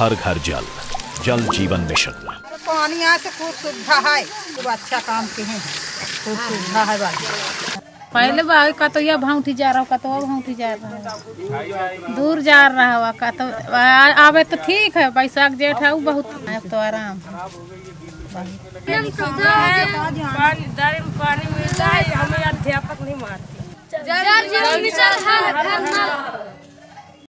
हर घर जल जल जीवन मिशन। पानी यहाँ से खूब सुविधा है। खूब अच्छा काम के हैं। खूब हाँ। सुविधा है बाकी पहले भाई तो यह भाउठी जा रहा का तो वह भाउठी जा रहा है। दूर जा रहा हुआ का तो आवे तो ठीक है बैसाख जेठ है वो बहुत अब तो आराम। है पानी पानी मिलता है हमें अध्यापक नहीं मारते। जल जीवन मिशन हर घर नल